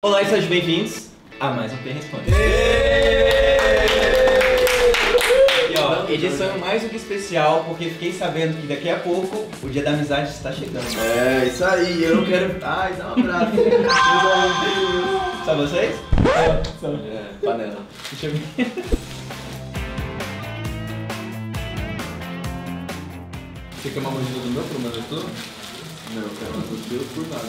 Olá e sejam bem-vindos a mais um P Responde. E ó, edição mais do que especial, porque fiquei sabendo que daqui a pouco o dia da amizade está chegando. É, isso aí, eu não quero. Ai, dá um abraço. Só vocês? é, panela. Deixa eu ver. Você quer uma mordida do meu pro meu tudo? Não, eu quero do teu por nada.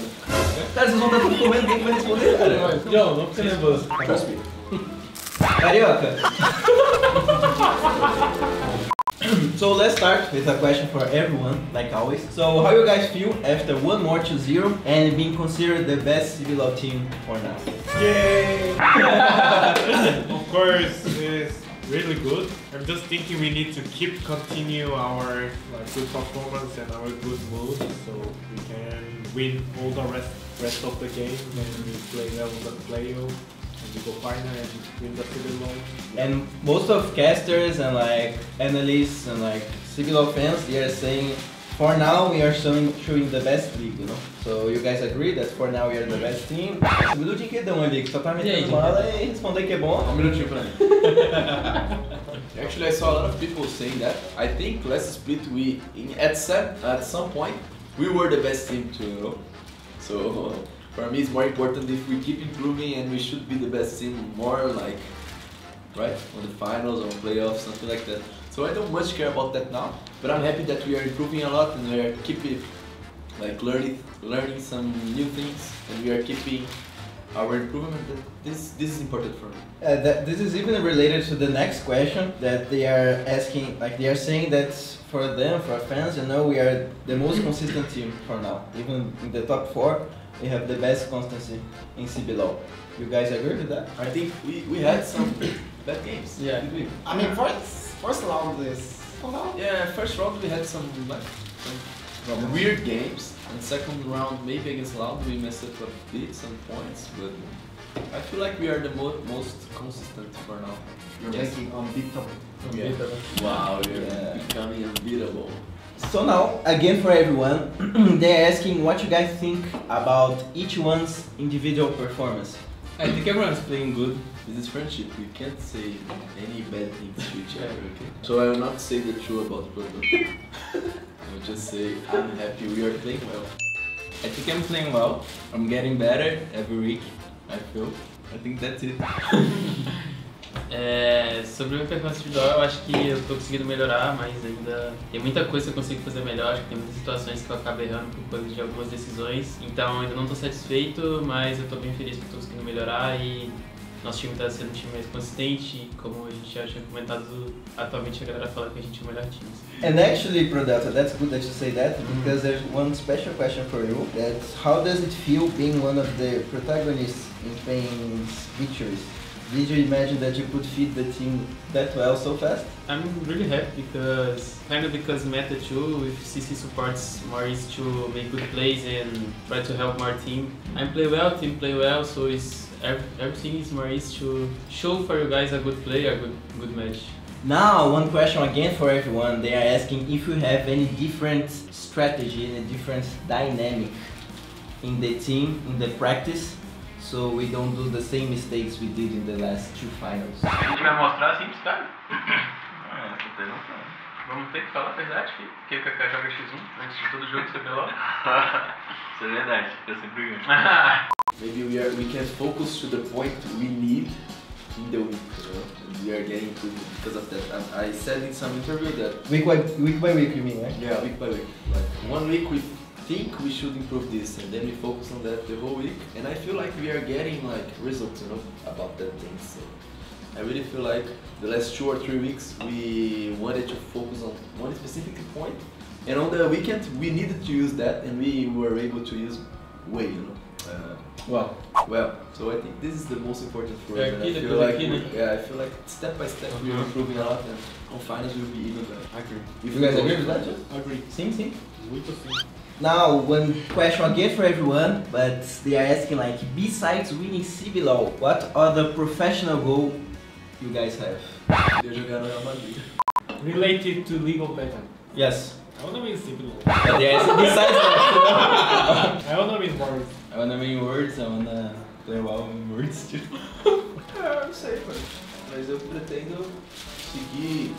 Cara, vocês vão estar tudo comendo, quem que vai responder, cara? João, não fica nervoso. Trust me. Carioca. so let's start with a question for everyone, like always. So how you guys feel after one more to zero and being considered the best CBLOL team for now? Yay! of course, it's really good. I'm just thinking we need to keep continue our like good performance and our good mood, so we can win all the rest rest of the game and we play well the playoff and we go final and win the CBLOL. And most of casters and like analysts and like CBLOL fans, they are saying for now we are showing, showing the best league, you know? So you guys agree that for now we are the best team? Segundo de que dão ali, que só tá E aí, metendo bala e responder que é bom. Um minutinho pra mim. Actually, I saw a lot of people saying that. I think last split we, in, at some at some point, we were the best team too. You know? So for me, it's more important if we keep improving and we should be the best team more like right on the finals or playoffs, something like that. So I don't much care about that now, but I'm happy that we are improving a lot and we are keeping like learning learning some new things and we are keeping our improvement. This this is important for me. Uh, that, this is even related to the next question that they are asking, like they are saying that for them, for fans, you know, we are the most consistent team for now. Even in the top four, we have the best constancy in CBLOL. You guys agree with that? I think we, we had some bad games. Yeah. did we? I mean, first, first round is. Yeah, first round we had some like some weird games, and second round maybe against Loud we messed up a bit, some points, but I feel like we are the mo- most consistent for now. You're Yes. making unbeatable. Yeah. Wow, we're Yeah. becoming unbeatable. So now, again for everyone, they're asking what you guys think about each one's individual performance. I think everyone's playing good. This is friendship. We can't say any bad things to each other, okay? So I will not say the truth about Proto. I will just say I'm happy we are playing well. I think I'm playing well. I'm getting better every week. I feel. I think that's it. É, sobre o performance individual, eu acho que eu tô conseguindo melhorar, mas ainda tem muita coisa que eu consigo fazer melhor. Acho que tem muitas situações que eu acabo errando por causa de algumas decisões. Então ainda não tô satisfeito, mas eu tô bem feliz que eu tô conseguindo melhorar e nosso time tá sendo um time mais consistente. Como a gente já tinha comentado, atualmente a galera fala que a gente é o melhor time. And actually, Prodata, that's good that you say that because there's one special question for you. That's how does it feel being one of the protagonists in Spain's victories? Did you imagine that you could feed the team that well so fast? I'm really happy because kind of because Meta 2 with CC supports more is to make good plays and try to help more team. I play well, team play well, so it's everything is more is to show for you guys a good play, a good good match. Now, one question again for everyone. They are asking if you have any different strategy, any different dynamic in the team, in the practice, so we don't do the same mistakes we did in the last two finals. A gente vai mostrar assim ah, pros caras? Vamos ter que falar a verdade, filho. Porque o Kaká joga X1 um antes de todo jogo do CBLOL. Isso é verdade. Eu sempre ganho. Maybe we are we can focus to the point we need in the week. You know? We are getting to because of that. I, I said in some interview that Week by week, by week you mean, right? yeah, week by week. Like one week we think we should improve this, and then we focus on that the whole week. And I feel like we are getting like results, you know, about that thing. So I really feel like the last two or three weeks we wanted to focus on one specific point, and on the weekend we needed to use that, and we were able to use way, you know. Uh, Well, well, so I think this is the most important for us. Yeah, and I feel like we- yeah, I feel like step by step we're Uh-huh. improving a lot, and on finals we'll be even better. I agree. If you we guys agree with that? too? Agree. Sim, sim. Muito sim. Now, one question again for everyone, but they are asking like, besides winning CBLOL, what other professional goal you guys have? Queria jogar Real Madrid. Related to League of Legends. Yes. I wanna win CBLOL. But they are asking besides that. I wanna win Warriors. I wanna win words, I wanna play well in words too. É, ah, não sei, mano. Mas eu pretendo seguir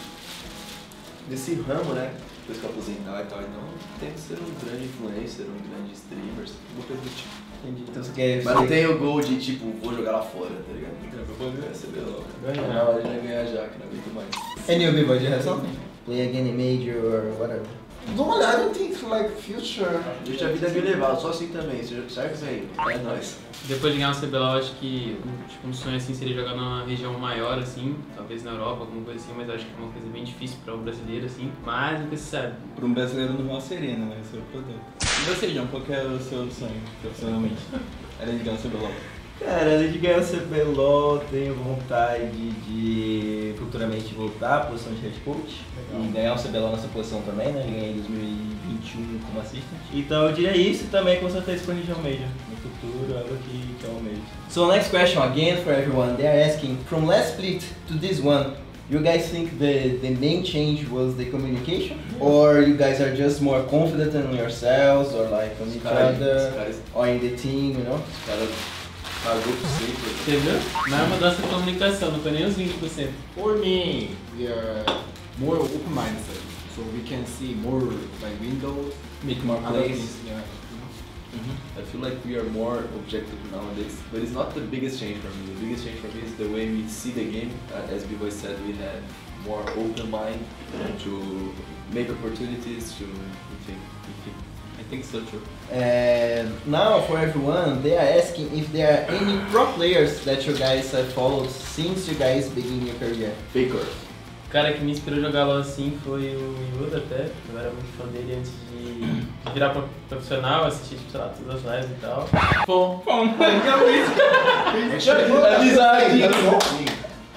nesse ramo, né? Depois que eu aposentar e tal. Então, tento ser um grande influencer, um grande streamer, alguma coisa do tipo. Entendi. Então você quer. Mas não tem o gol de tipo, vou jogar lá fora, tá ligado? Vou receber logo. Ganhar. Na hora de ganhar já, que não aguento mais. Bibo, do you have something? Play again in major or whatever. Don't I don't think like future. Deixa a vida me levar, sou assim também, certo, velho? É nóis. Depois de ganhar o CBLOL, acho que um, tipo, um sonho assim seria jogar numa região maior, assim, talvez na Europa, alguma coisa assim, mas acho que é uma coisa bem difícil para um brasileiro, assim. Mas nunca se sabe. Para um brasileiro não seria, né? Vai ser o produto. E você, João, qual que é o seu sonho, profissionalmente? Era de ganhar o CBLOL. Cara, além de ganhar o CBLOL, tenho vontade de futuramente voltar à posição de head coach e ganhar o CBLOL nessa posição também, né? Ganhei em 2021 como assistant. Então eu diria isso e também com certeza corrigir o Major. No futuro, algo que, que é o Major. So next question again for everyone. They are asking, from last split to this one, you guys think the, the main change was the communication? Or you guys are just more confident in yourselves or like on each other or in the team, you know? Cara pagou por sempre. Você viu? Não é mudança de comunicação, não foi nem os 20%. For me, we are more open minded, so we can see more like windows, Make more other plays. things. Yeah. I feel like we are more objective nowadays, but it's not the biggest change for me. The biggest change for me is the way we see the game. Uh, as B-Boy said, we have more open mind to make opportunities, to enfim, enfim. I think so too. And now for everyone, they are asking if there are any pro players that you guys have followed since you guys begin your career. Faker. O cara que me inspirou a jogar LoL assim foi o Yuda até. Eu era muito fã dele antes de virar pro- profissional, assistir, tipo, sei lá, todas as lives e tal. Bom, bom, Amizade.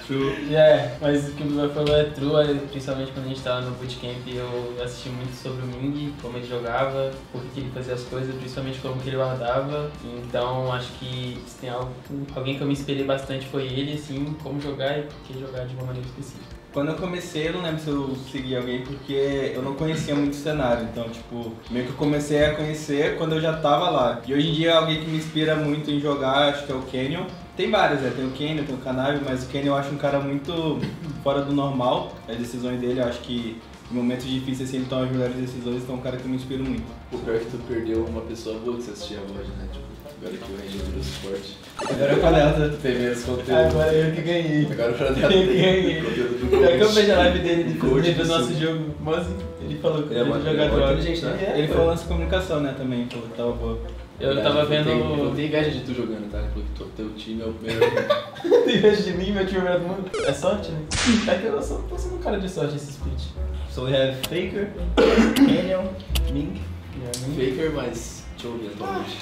True. É, mas o que o Biba falou é true, principalmente quando a gente tava no bootcamp eu assisti muito sobre o Ming, como ele jogava, por que ele fazia as coisas, principalmente como que ele guardava. Então acho que se tem algo, alguém que eu me inspirei bastante foi ele, assim, como jogar e por que jogar de uma maneira específica. Quando eu comecei, eu não lembro se eu segui alguém porque eu não conhecia muito o cenário. Então, tipo, meio que eu comecei a conhecer quando eu já tava lá. E hoje em dia, alguém que me inspira muito em jogar, acho que é o Canyon. Tem vários, né? Tem o Canyon, tem o Canavi, mas o Canyon eu acho um cara muito fora do normal. As decisões dele, eu acho que em momentos difíceis, assim, ele toma as melhores decisões, então é um cara que eu me inspiro muito. O pior é que tu perdeu uma pessoa boa que você assistia voz, né? Tipo, agora que o Ranger virou suporte. Agora é o Panelta. Tem menos conteúdo. eu que ganhei. Agora o Praneta Eu que ganhei. tem conteúdo do É que eu coach. vejo a live dele de Coach nível do nosso jogo, mas ele falou que Ele é ele ele é jogador. mó inteligente, né? É, Ele falou de comunicação, né, também, falou que tava boa. Eu tava Tem- Eu vendo. tenho inveja de tu jogando, tá? Porque tu- teu time é o primeiro. Tem inveja de mim, meu time é o melhor do mundo. É sorte, né? É que eu sou, tô sendo um cara de sorte esse split. So we have Faker, Canyon, Ming. Faker, mas ouvir atualmente.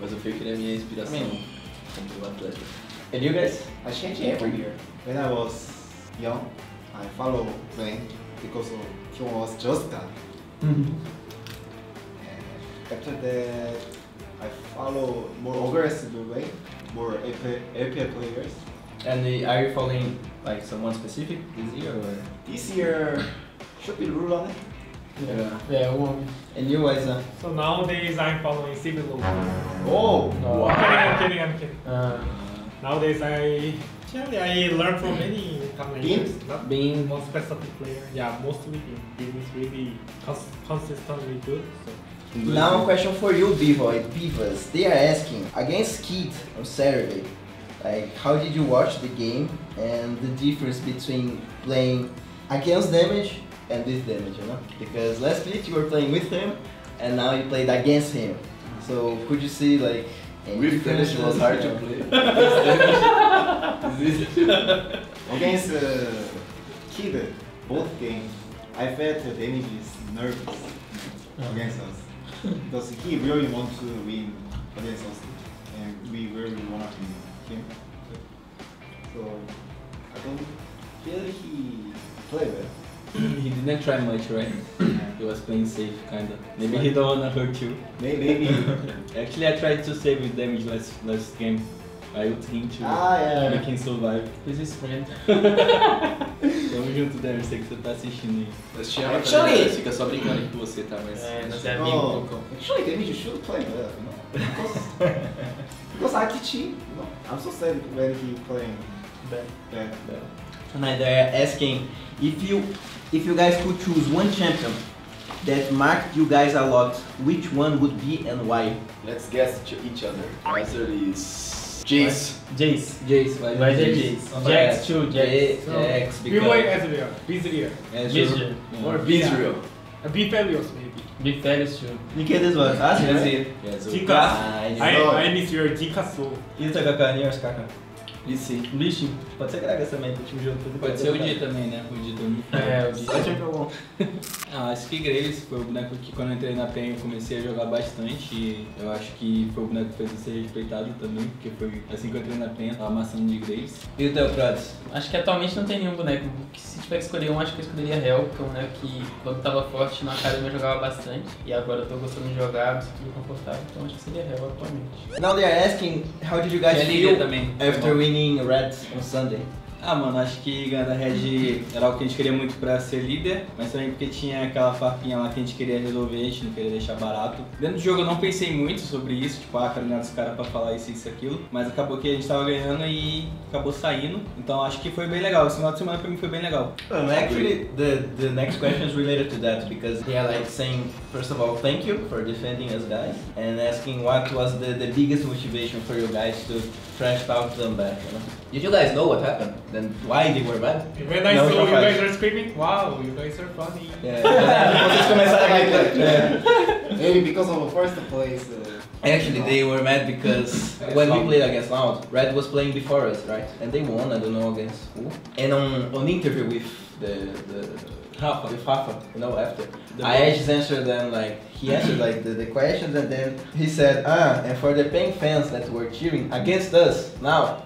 Mas o Faker é a minha inspiração como atleta. And you guys? I changed every year. When I was young, I follow playing because he was just God. And after that, I follow more aggressive way, more AP, AP players. And uh, are you following like someone specific this year or? This year should be Lula, Yeah. Yeah, homem. And you guys? Uh, So nowadays I'm following Civil Oh, Não. I'm kidding, I'm kidding. Ah, Nowadays I actually I learn from many commentators, not Bem, one specific player. Yeah, mostly him. He is really cons- consistently good. So. Now a question for you, Bvoy. Bivas. They are asking against Keyd on Saturday. Like, how did you watch the game and the difference between playing against damage and with damage? You know, because last split you were playing with him, and now you played against him. So could you see like? any With damage differences? was hard to Yeah. play. against uh, Keyd, both games, I felt the damage is nervous against us because he really wants to win against us, and we really want to win him. So I don't feel he played well. he didn't try much, right? He was playing safe, kinda. Maybe he don't wanna hurt you. Maybe. Actually, I tried to save with damage last last game. I ult him to ah, yeah. make him survive. Fiz esse friend. Tamo junto, Damage, sei que você tá assistindo aí. Nós tínhamos Actually- Actually... fica só brincando aqui com você, tá? Mas. É, nós é amigo, No, Cocão. actually, damage should play well, you know, because, because I teach him, you know. I'm so sad when he playing Bad. bad. And then they're asking if you if you guys could choose one champion that marked you guys a lot, which one would be and why? Let's guess each- each other. Answer is Jace. Jace. Jace, vai. Vai ser Jace. Okay. Jax too, Jax. J- So, Jax, We were because Ezreal, Bizreal, é, Vizir. Or Visreal. a Bifelios maybe. Big Felix too. Ninguém das duas. Ah, sim, sim. Yeah, so Jinka. Ah, I, ele Não. I miss your Jinkasu. E o Takaka, Niers Kaka? Sin. Lixo. Pode ser Gragas também, pro time junto. tudo Pode ser o Di também, né? O Di do É, o Só Di. bom. Ah, acho que Graves foi o boneco que quando eu entrei na PEN eu comecei a jogar bastante e eu acho que foi o boneco que fez eu ser respeitado também, porque foi assim que eu entrei na PEN, eu tava amassando de Graves. E o teu Prods? Acho que atualmente não tem nenhum boneco. Que se tiver que escolher um, acho que eu escolheria Hell, que é um boneco que quando tava forte na academia eu jogava bastante. E agora eu tô gostando de jogar, me sinto muito confortável, então acho que seria Hell atualmente. Now they are asking how did you guys feel também. after winning Red on Sunday? Ah, mano, acho que ganhar da Red era algo que a gente queria muito pra ser líder, mas também porque tinha aquela farpinha lá que a gente queria resolver, a gente não queria deixar barato. Dentro do jogo eu não pensei muito sobre isso, tipo, ah, ganhar dos caras pra falar isso, isso e aquilo, mas acabou que a gente tava ganhando e acabou saindo, então acho que foi bem legal. Esse final de semana pra mim foi bem legal. Um, actually, the, the next question is related to that because they are like saying, first of all, thank you for defending us guys and asking what was the, the biggest motivation for you guys to trash talk them back, you know? Did you guys know what happened? Then why they were bad? When I No, saw no you fight. guys are screaming, wow, you guys are funny. Yeah, vocês começaram a gritar. Yeah. Maybe because of the first place. Uh, Actually, they were mad because when we played against Loud, Red was playing before us, right? And they won, I don't know against who. And on, on interview with the, the Rafa. with Rafa, you know, after. Just answered them like he answered like the, the questions and then he said, ah, and for the paiN fans that were cheering against us now,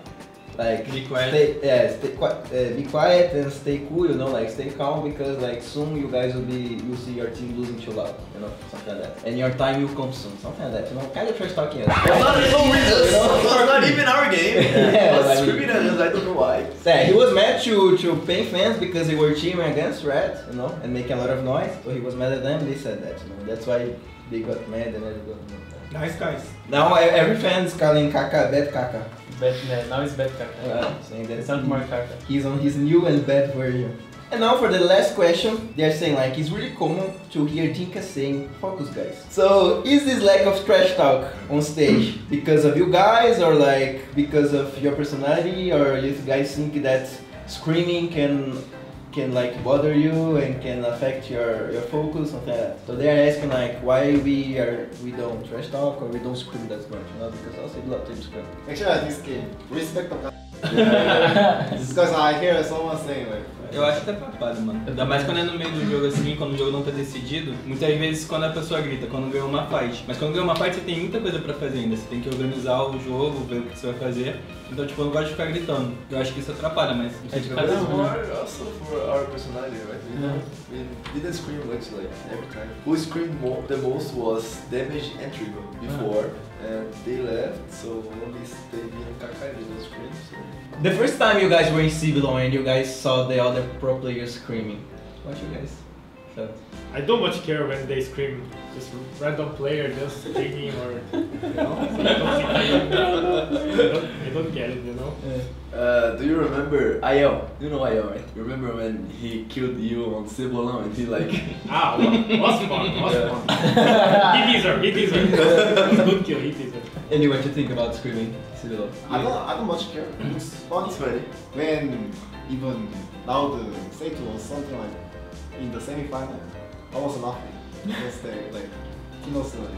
like Be quiet. stay, yeah, stay qui- uh, be quiet and stay cool, you know, like stay calm because like soon you guys will be you'll see your team losing to loud, you know, something like that, and your time will come soon, something like that, you know, kind of trash talking us. not even know? It's not even our game. Yeah, was like- screaming us, I don't know why. Yeah, he was mad to, to paiN fans because they were cheering against Red, you know, and making a lot of noise. So he was mad at them. They said that, you know. That's why they got mad and everyone. Nice guys. Now every fan is calling Kaka bad Kaka. Bad, now is bad Kaka. Uh, saying that It's not more Kaka. he's on his new and bad version. And now for the last question, they're saying like it's really common to hear Jinka saying focus guys. So is this lack of trash talk on stage because of you guys or like because of your personality or you guys think that screaming can can like bother you and can affect your, your focus something like that. So they're asking like why we are we don't trash talk or we don't scream that much, you know, because also a lot of scream. actually, I this game, respect of because I hear someone saying like, Eu acho que atrapalha, mano. Ainda mais quando é no meio do jogo assim, quando o jogo não tá decidido. Muitas vezes quando a pessoa grita, quando ganhou uma fight. Mas quando ganhou uma fight você tem muita coisa pra fazer ainda. Você tem que organizar o jogo, ver o que você vai fazer. Então, tipo, eu não gosto de ficar gritando. Eu acho que isso atrapalha, mas É de cada um. also for our personality, right? We, Yeah. we didn't scream much like every time. Who screamed mo- the most was Damage and Trigo before, and they left, so only they didn't Kakai didn't. So. The first time you guys were in Cibilo and you guys saw the other pro players screaming, what you guys felt? I don't much care when they scream, just random player just screaming or, you know, so I don't, I, don't, get it, you know. Uh, do you remember Ayel? You know Ayel, right? You remember when he killed you on Cibolão and he like Ah, wa- was fun, was Yeah. fun. he deserved, he deserved. It was good kill, he deserved. And you what you think about screaming Cibilo? I don't, I don't much care. It's fun. it's funny. when even now the Sato or something like in the semi-final, almost nothing. Just they like he knows like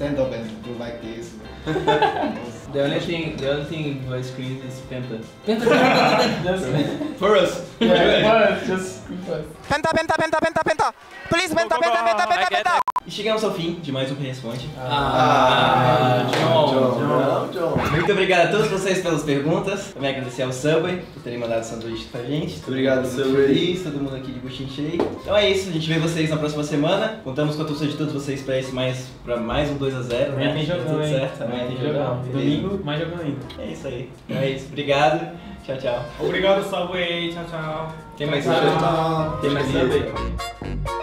stand up and do like this. The only thing, the only thing voice screen is Penta. Penta, Penta, Penta. For us. Mano, just scream fast. Penta, penta, penta, penta, penta. Please, penta, penta, penta, penta, penta. E chegamos ao fim de mais um Responde. Ah, John. Não, John. Muito obrigado a todos vocês pelas perguntas. Também agradecer ao Subway por terem mandado sanduíche pra gente. Todo Obrigado, muito Subway. Feliz, todo mundo aqui de buchinho cheio. Então é isso, a gente vê vocês na próxima semana. Contamos com a torcida de todos vocês pra, esse mais, pra mais um 2x0. Amanhã tem jogão, Tudo hein? certo, amanhã tem jogão. Domingo, mais jogão ainda. É isso aí. Então é isso, obrigado. Tchau, tchau. Obrigado, Subway, tchau, tchau. Tem mais Tchau. sub? Tem mais sub